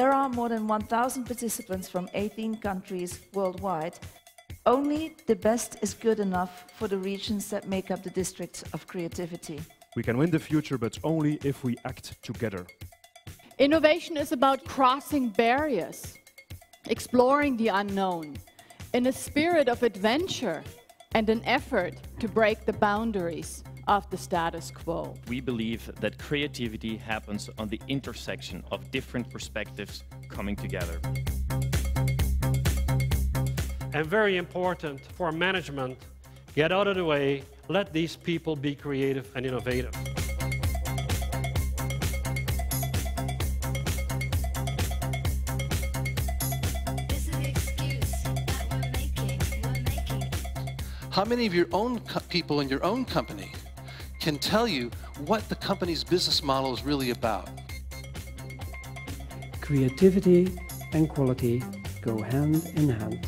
There are more than 1,000 participants from 18 countries worldwide. Only the best is good enough for the regions that make up the districts of creativity. We can win the future, but only if we act together. Innovation is about crossing barriers, exploring the unknown, in a spirit of adventure and an effort to break the boundaries of the status quo. We believe that creativity happens on the intersection of different perspectives coming together. And very important for management, get out of the way, let these people be creative and innovative. How many of your own people in your own company can tell you what the company's business model is really about? Creativity and quality go hand in hand.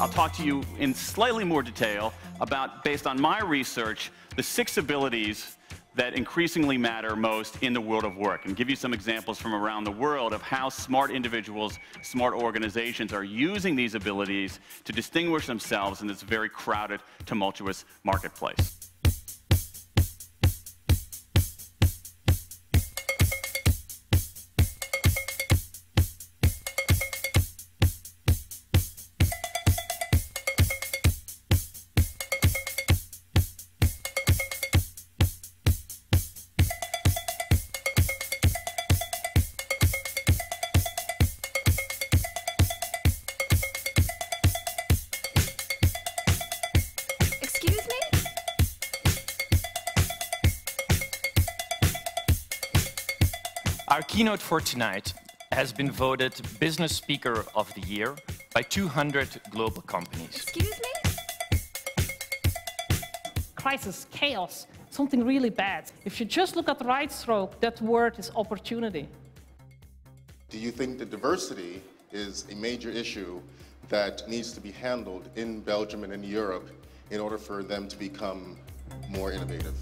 I'll talk to you in slightly more detail about, based on my research, the six abilities that increasingly matter most in the world of work and give you some examples from around the world of how smart individuals, smart organizations are using these abilities to distinguish themselves in this very crowded, tumultuous marketplace. Our keynote for tonight has been voted Business Speaker of the Year by 200 global companies. Excuse me? crisis, chaos, something really bad. If you just look at the right stroke, that word is opportunity. Do you think that diversity is a major issue that needs to be handled in Belgium and in Europe in order for them to become more innovative?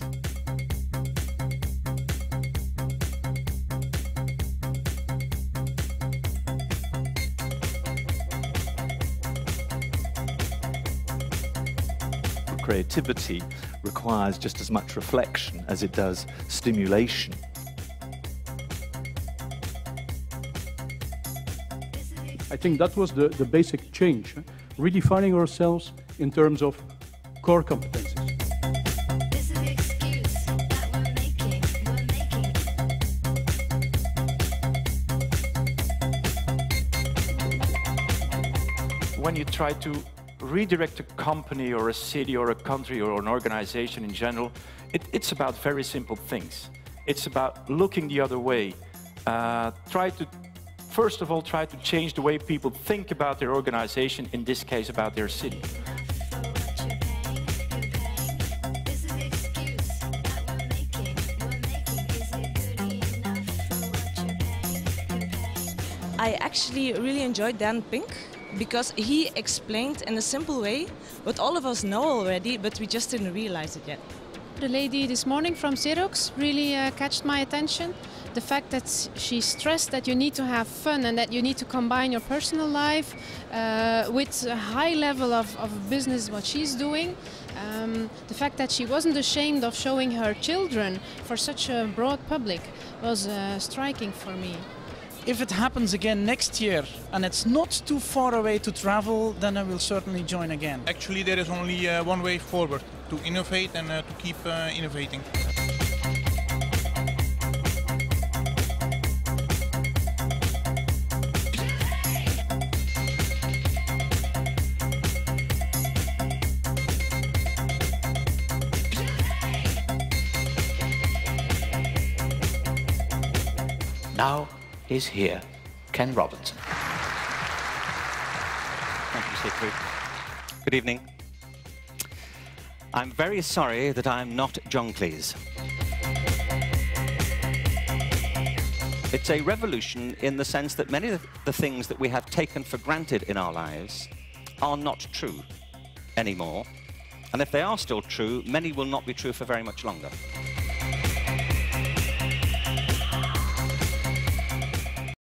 Creativity requires just as much reflection as it does stimulation. I think that was the, the basic change, redefining ourselves in terms of core competencies. when you try to redirect a company or a city or a country or an organization in general, it, it's about very simple things. It's about looking the other way. Uh, try to, first of all, try to change the way people think about their organization, in this case about their city. I actually really enjoyed Dan Pink because he explained in a simple way what all of us know already, but we just didn't realize it yet. The lady this morning from Xerox really uh, catched my attention. The fact that she stressed that you need to have fun and that you need to combine your personal life uh, with a high level of, of business, what she's doing. Um, the fact that she wasn't ashamed of showing her children for such a broad public was uh, striking for me. If it happens again next year and it's not too far away to travel, then I will certainly join again. Actually, there is only uh, one way forward to innovate and uh, to keep uh, innovating. Now he's here, Ken Robinson. Thank you, Siegfried. Good evening. I'm very sorry that I'm not John Cleese. It's a revolution in the sense that many of the things that we have taken for granted in our lives are not true anymore. And if they are still true, many will not be true for very much longer.